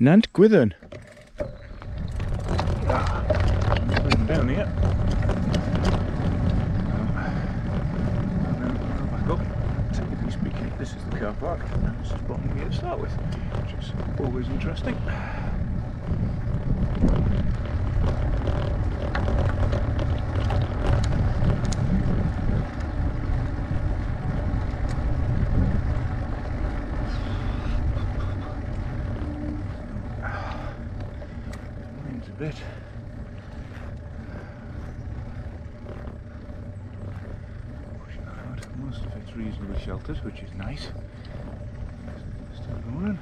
Nant Gwrtheyrn. Ah, down here. This is the car park. and This is bottom here to start with, which is always interesting. Rains a bit. Pushing hard. Most of it's reasonably sheltered, which is nice. Still going.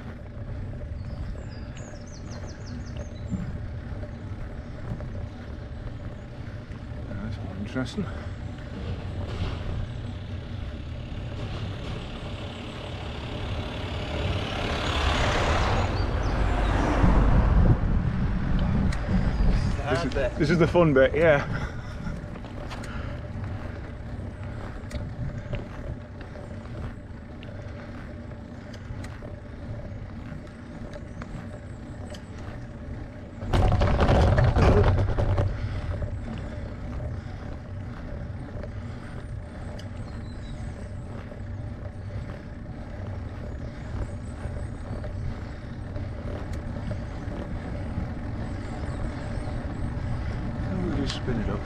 That's more interesting. This is, the fun bit, yeah. Spin it up.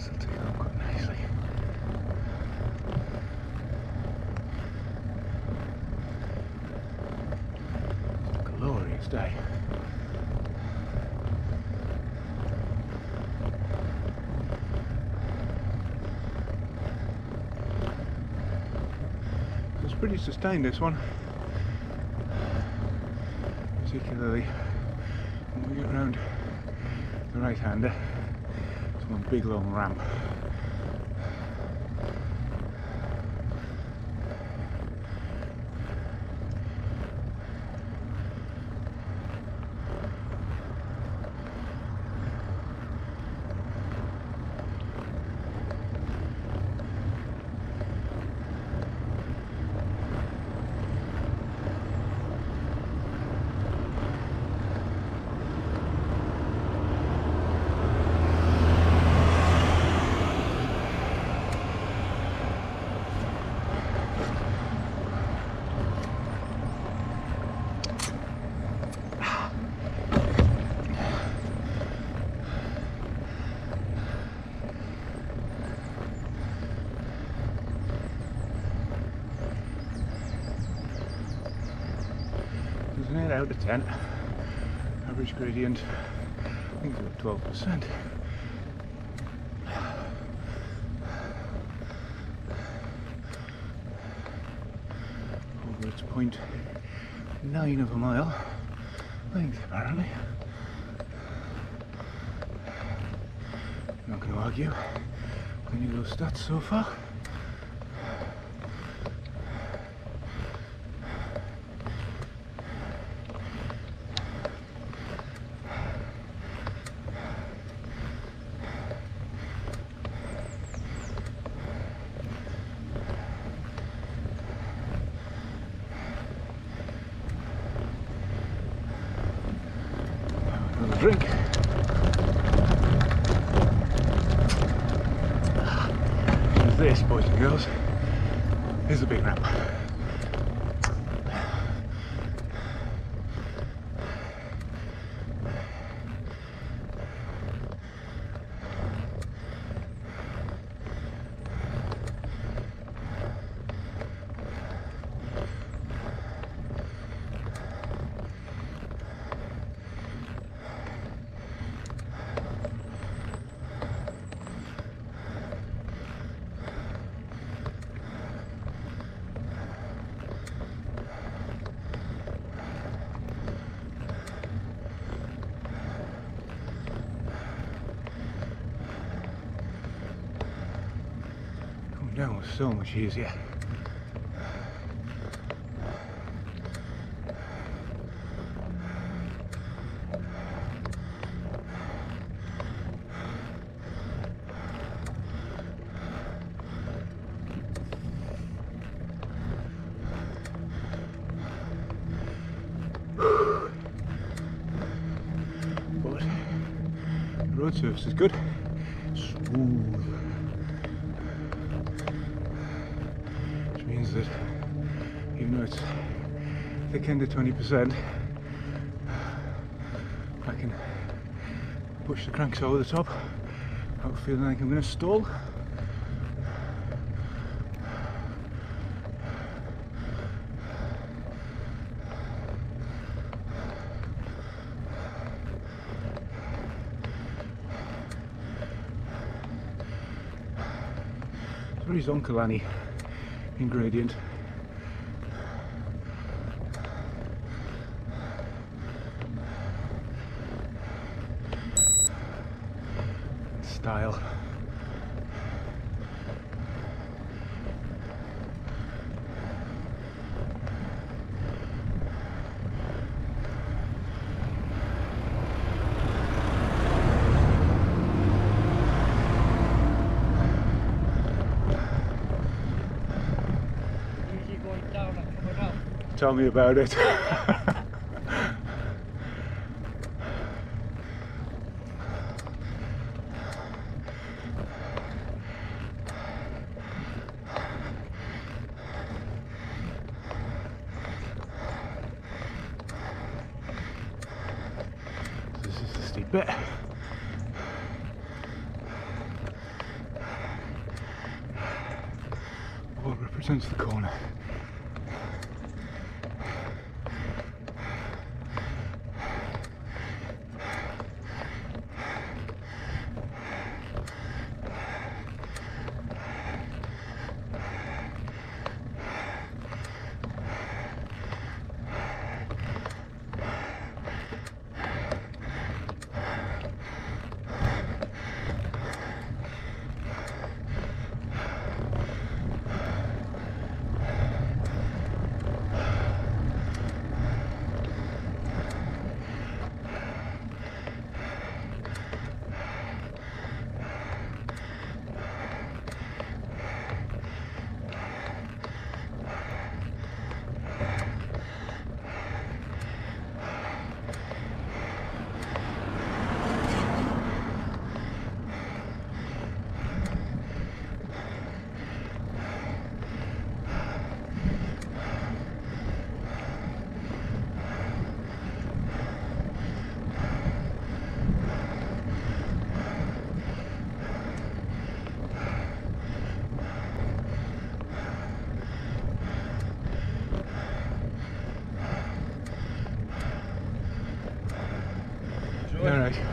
This will take off quite nicely. It's a It's pretty sustained this one. Particularly when we get around the right hander. It's one big long ramp. Of 10. Average gradient, I think it's about 12%. Over its point nine of a mile length, apparently. Not going to argue. Any of those stats so far. Drink. This, boys and girls, is the big ramp. Down was so much easier. road surface is good, smooth, thick end of 20%, I can push the cranks over the top without feeling like I'm going to stall. It's Uncle Zonkalani ingredient. Style. Usually going down and coming up. Tell me about it. this bit. What represents the corner?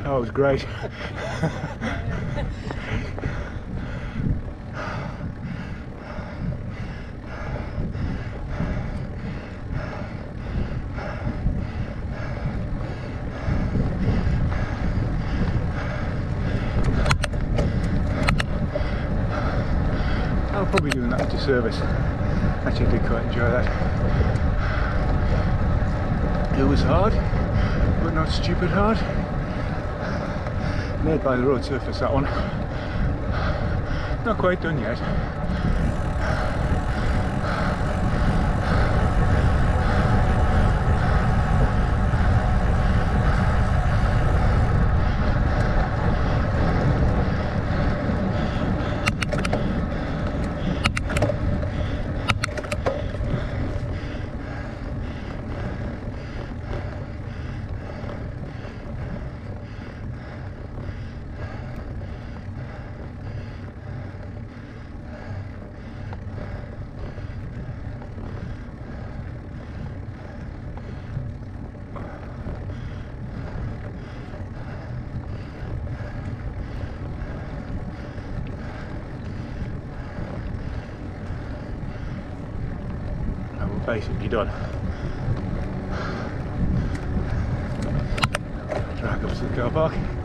That was great. I was probably doing that a disservice. Actually, I did quite enjoy that. It was hard, but not stupid hard. Made by the road surface, that one. Not quite done yet. Basically done. Drag up to the car park.